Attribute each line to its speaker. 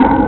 Speaker 1: you